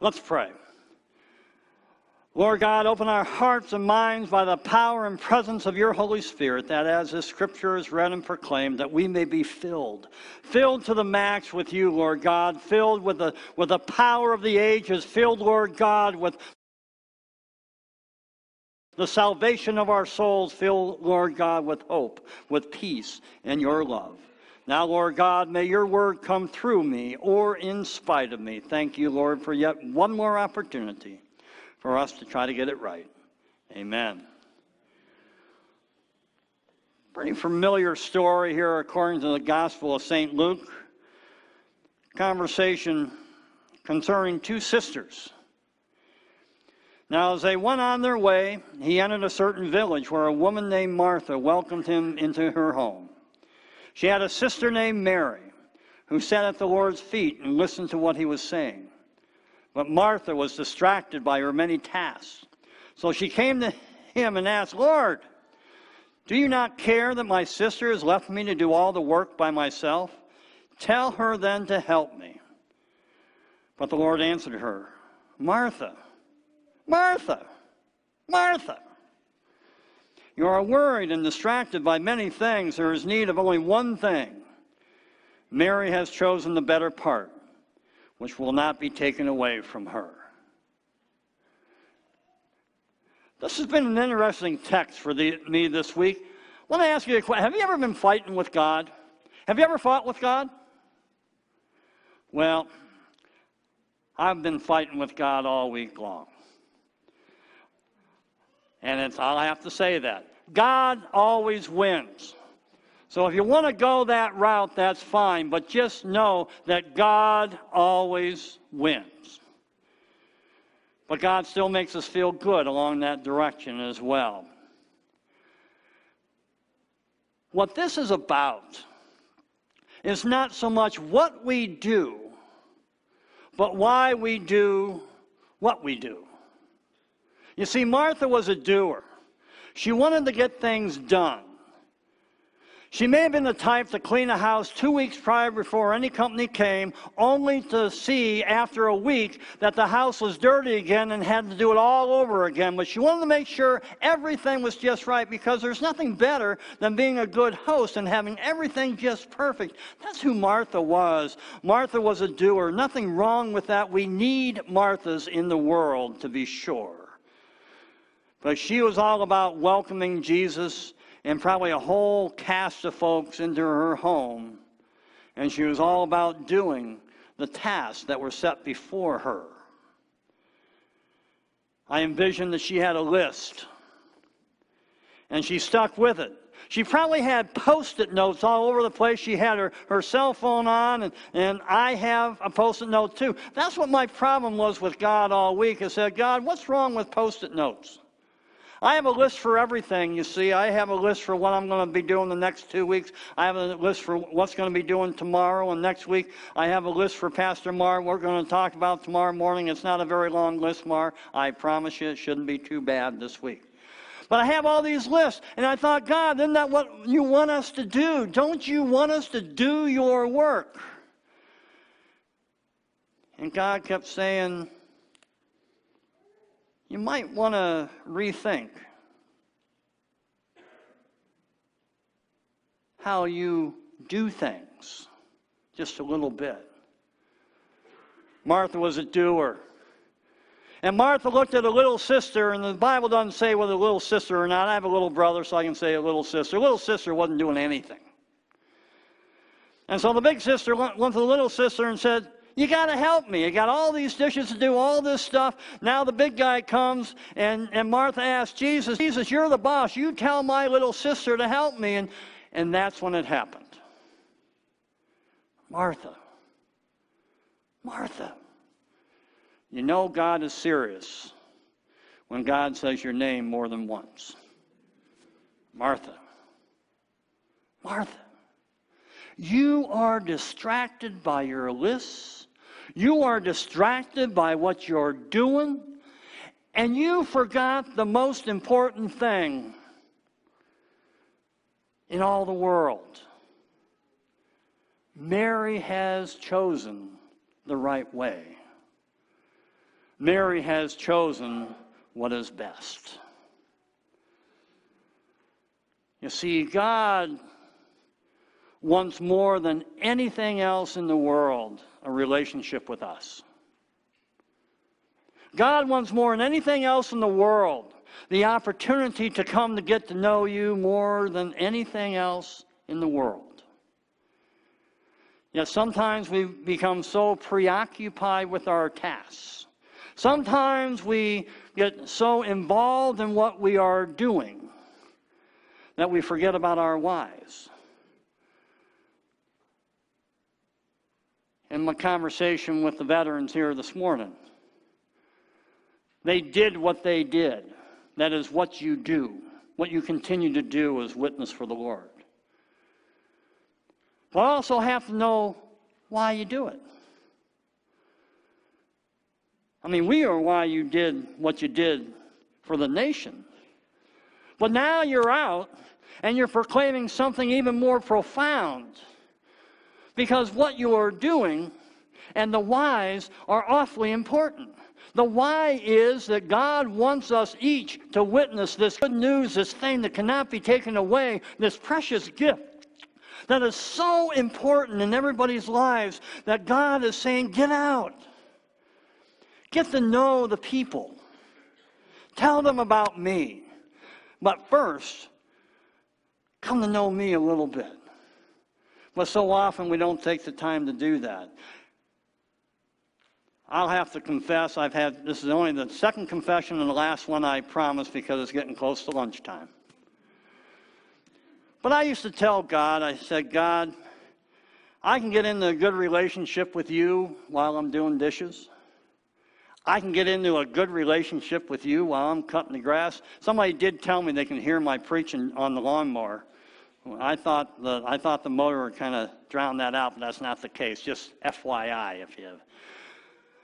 Let's pray. Lord God, open our hearts and minds by the power and presence of your Holy Spirit, that as this scripture is read and proclaimed, that we may be filled, filled to the max with you, Lord God, filled with the, with the power of the ages, filled, Lord God, with the salvation of our souls, filled, Lord God, with hope, with peace, and your love. Now, Lord God, may your word come through me or in spite of me. Thank you, Lord, for yet one more opportunity for us to try to get it right. Amen. Pretty familiar story here according to the Gospel of St. Luke. Conversation concerning two sisters. Now, as they went on their way, he entered a certain village where a woman named Martha welcomed him into her home. She had a sister named Mary who sat at the Lord's feet and listened to what he was saying. But Martha was distracted by her many tasks. So she came to him and asked, Lord, do you not care that my sister has left me to do all the work by myself? Tell her then to help me. But the Lord answered her, Martha, Martha, Martha. You are worried and distracted by many things. There is need of only one thing. Mary has chosen the better part which will not be taken away from her. This has been an interesting text for the, me this week. I want to ask you a question. Have you ever been fighting with God? Have you ever fought with God? Well, I've been fighting with God all week long. And it's, I'll have to say that. God always wins. So if you want to go that route, that's fine, but just know that God always wins. But God still makes us feel good along that direction as well. What this is about is not so much what we do, but why we do what we do. You see, Martha was a doer. She wanted to get things done. She may have been the type to clean a house two weeks prior before any company came, only to see after a week that the house was dirty again and had to do it all over again. But she wanted to make sure everything was just right because there's nothing better than being a good host and having everything just perfect. That's who Martha was. Martha was a doer. Nothing wrong with that. We need Marthas in the world, to be sure. But she was all about welcoming Jesus and probably a whole cast of folks into her home. And she was all about doing the tasks that were set before her. I envisioned that she had a list, and she stuck with it. She probably had post it notes all over the place. She had her, her cell phone on, and, and I have a post it note too. That's what my problem was with God all week. I said, God, what's wrong with post it notes? I have a list for everything, you see. I have a list for what I'm going to be doing the next two weeks. I have a list for what's going to be doing tomorrow and next week. I have a list for Pastor Mar. We're going to talk about tomorrow morning. It's not a very long list, Mar. I promise you it shouldn't be too bad this week. But I have all these lists, and I thought, God, isn't that what you want us to do? Don't you want us to do your work? And God kept saying, you might want to rethink how you do things just a little bit. Martha was a doer. And Martha looked at a little sister, and the Bible doesn't say whether a little sister or not. I have a little brother, so I can say a little sister. A little sister wasn't doing anything. And so the big sister went, went to the little sister and said, you got to help me. You got all these dishes to do, all this stuff. Now the big guy comes, and, and Martha asks Jesus, Jesus, you're the boss. You tell my little sister to help me. And, and that's when it happened. Martha. Martha. You know God is serious when God says your name more than once. Martha. Martha. You are distracted by your lists. You are distracted by what you're doing. And you forgot the most important thing in all the world. Mary has chosen the right way. Mary has chosen what is best. You see, God wants more than anything else in the world a relationship with us. God wants more than anything else in the world the opportunity to come to get to know you more than anything else in the world. Yet sometimes we become so preoccupied with our tasks. Sometimes we get so involved in what we are doing that we forget about our whys. In my conversation with the veterans here this morning, they did what they did. That is what you do, what you continue to do is witness for the Lord. But I also have to know why you do it. I mean, we are why you did what you did for the nation. But now you're out and you're proclaiming something even more profound. Because what you are doing and the whys are awfully important. The why is that God wants us each to witness this good news, this thing that cannot be taken away, this precious gift that is so important in everybody's lives that God is saying, get out. Get to know the people. Tell them about me. But first, come to know me a little bit. But so often we don't take the time to do that. I'll have to confess, I've had, this is only the second confession and the last one I promised because it's getting close to lunchtime. But I used to tell God, I said, God, I can get into a good relationship with you while I'm doing dishes. I can get into a good relationship with you while I'm cutting the grass. Somebody did tell me they can hear my preaching on the lawnmower. I thought the, I thought the motor would kind of drown that out, but that's not the case. Just FYI, if you Have.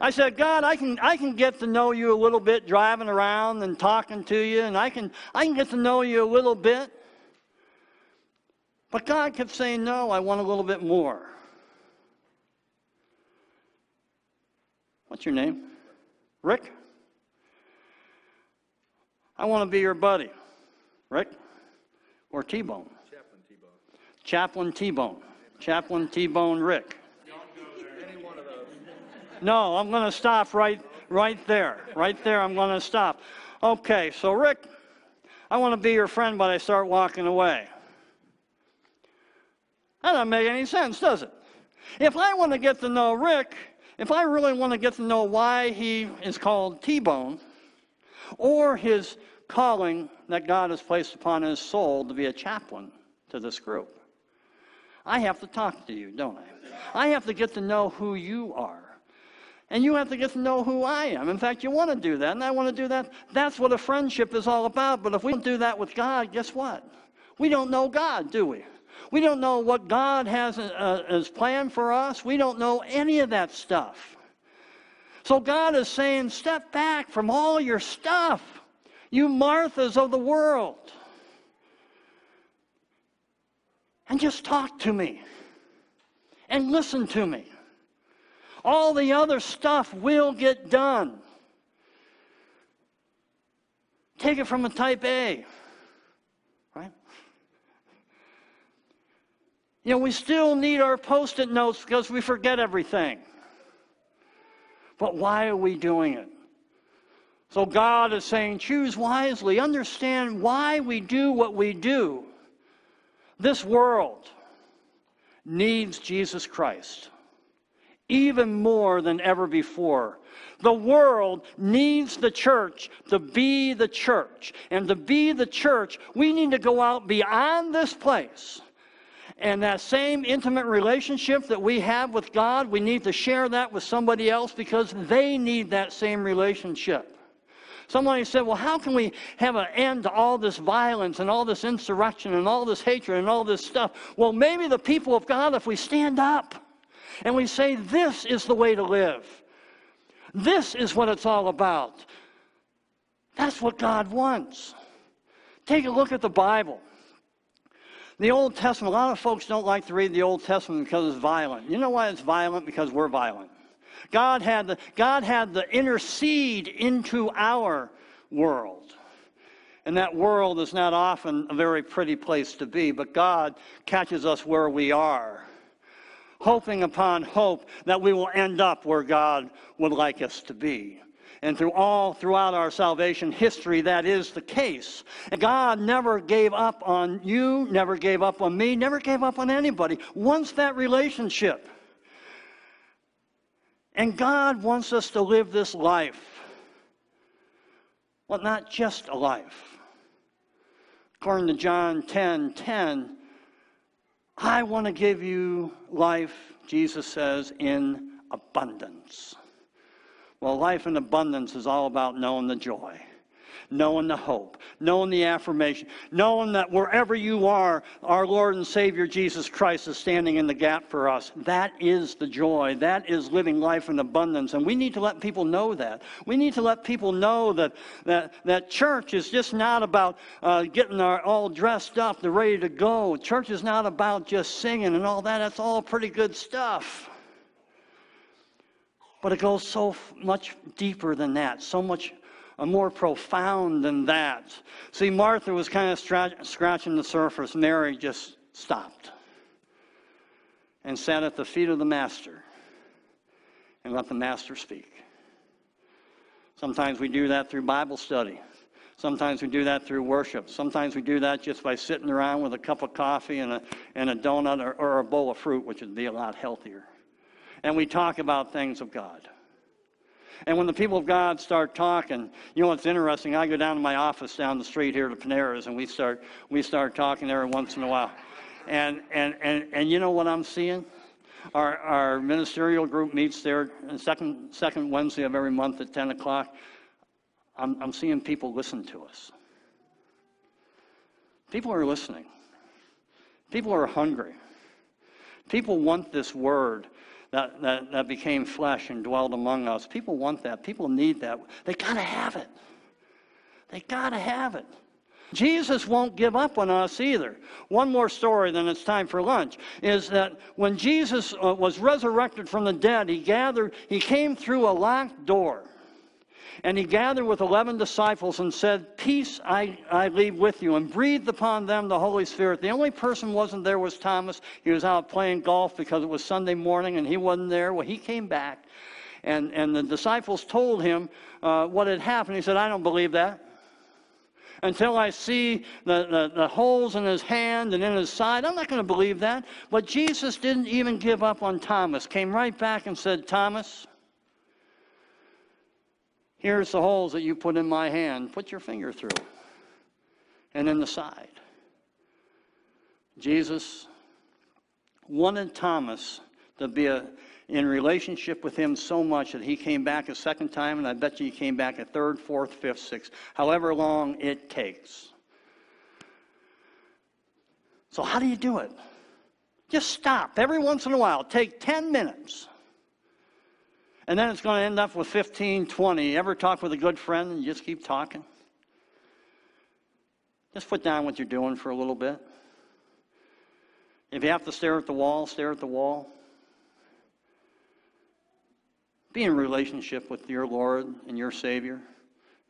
I said, God, I can, I can get to know you a little bit driving around and talking to you, and I can, I can get to know you a little bit. But God kept saying, No, I want a little bit more. What's your name? Rick? I want to be your buddy. Rick? Or T Bone? Chaplain T Bone. Chaplain T Bone. Chaplain T Bone Rick. No, I'm going to stop right, right there. Right there, I'm going to stop. Okay, so Rick, I want to be your friend, but I start walking away. That doesn't make any sense, does it? If I want to get to know Rick, if I really want to get to know why he is called T Bone, or his calling that God has placed upon his soul to be a chaplain to this group, I have to talk to you, don't I? I have to get to know who you are. And you have to get to know who I am. In fact, you want to do that, and I want to do that. That's what a friendship is all about. But if we don't do that with God, guess what? We don't know God, do we? We don't know what God has uh, as planned for us. We don't know any of that stuff. So God is saying, step back from all your stuff, you Marthas of the world, and just talk to me and listen to me. All the other stuff will get done. Take it from a type A, right? You know, we still need our post it notes because we forget everything. But why are we doing it? So God is saying, choose wisely, understand why we do what we do. This world needs Jesus Christ even more than ever before. The world needs the church to be the church. And to be the church, we need to go out beyond this place. And that same intimate relationship that we have with God, we need to share that with somebody else because they need that same relationship. Somebody said, Well, how can we have an end to all this violence and all this insurrection and all this hatred and all this stuff? Well, maybe the people of God, if we stand up, and we say, This is the way to live. This is what it's all about. That's what God wants. Take a look at the Bible. The Old Testament, a lot of folks don't like to read the Old Testament because it's violent. You know why it's violent? Because we're violent. God had the, God had the intercede into our world. And that world is not often a very pretty place to be, but God catches us where we are, hoping upon hope that we will end up where God would like us to be. And through all throughout our salvation history, that is the case. And God never gave up on you, never gave up on me, never gave up on anybody. Once that relationship. And God wants us to live this life. Well, not just a life. According to John 10 10, I want to give you life, Jesus says, in abundance. Well, life in abundance is all about knowing the joy, knowing the hope, knowing the affirmation, knowing that wherever you are, our Lord and Savior Jesus Christ is standing in the gap for us. That is the joy. That is living life in abundance. And we need to let people know that. We need to let people know that, that, that church is just not about uh, getting our, all dressed up, and ready to go. Church is not about just singing and all that. That's all pretty good stuff. But it goes so much deeper than that, so much more profound than that. See, Martha was kind of scratching the surface. Mary just stopped and sat at the feet of the Master and let the Master speak. Sometimes we do that through Bible study. Sometimes we do that through worship. Sometimes we do that just by sitting around with a cup of coffee and a, and a donut or, or a bowl of fruit, which would be a lot healthier and we talk about things of God. And when the people of God start talking, you know what's interesting? I go down to my office down the street here to Panera's, and we start we start talking there once in a while. And and and and you know what I'm seeing? Our our ministerial group meets there uh, second second Wednesday of every month at 10 o'clock. I'm I'm seeing people listen to us. People are listening. People are hungry. People want this word that, that, that became flesh and dwelled among us. People want that. People need that. They got to have it. They got to have it. Jesus won't give up on us either. One more story, then it's time for lunch, is that when Jesus uh, was resurrected from the dead, he gathered, he came through a locked door. And he gathered with 11 disciples and said, Peace I, I leave with you, and breathed upon them the Holy Spirit. The only person wasn't there was Thomas. He was out playing golf because it was Sunday morning and he wasn't there. Well, he came back, and, and the disciples told him uh, what had happened. He said, I don't believe that. Until I see the, the, the holes in his hand and in his side, I'm not going to believe that. But Jesus didn't even give up on Thomas, came right back and said, Thomas, Here's the holes that you put in my hand. Put your finger through. And in the side. Jesus wanted Thomas to be a, in relationship with him so much that he came back a second time, and I bet you he came back a third, fourth, fifth, sixth, however long it takes. So, how do you do it? Just stop every once in a while. Take 10 minutes and then it's going to end up with 15, 20. You ever talk with a good friend and you just keep talking? Just put down what you're doing for a little bit. If you have to stare at the wall, stare at the wall. Be in relationship with your Lord and your Savior,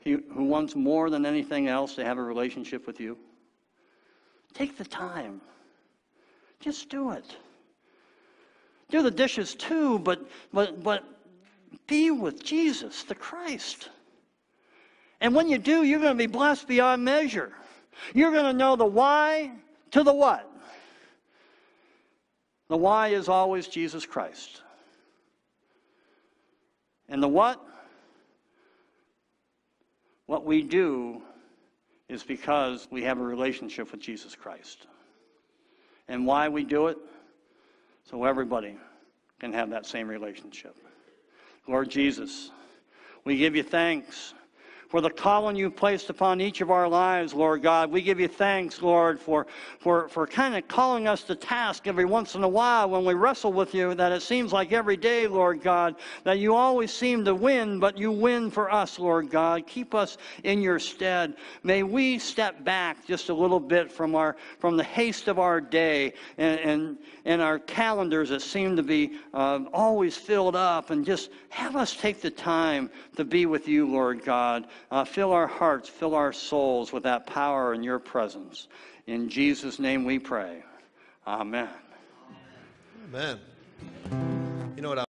who wants more than anything else to have a relationship with you. Take the time. Just do it. Do the dishes too, but but but be with Jesus, the Christ. And when you do, you're going to be blessed beyond measure. You're going to know the why to the what. The why is always Jesus Christ. And the what? What we do is because we have a relationship with Jesus Christ. And why we do it? So everybody can have that same relationship. Lord Jesus, we give you thanks. For the calling you've placed upon each of our lives, Lord God. We give you thanks, Lord, for, for, for kind of calling us to task every once in a while when we wrestle with you, that it seems like every day, Lord God, that you always seem to win, but you win for us, Lord God. Keep us in your stead. May we step back just a little bit from, our, from the haste of our day and, and, and our calendars that seem to be uh, always filled up, and just have us take the time to be with you, Lord God. Uh, fill our hearts, fill our souls with that power in your presence. In Jesus' name we pray. Amen. Amen. You know what? I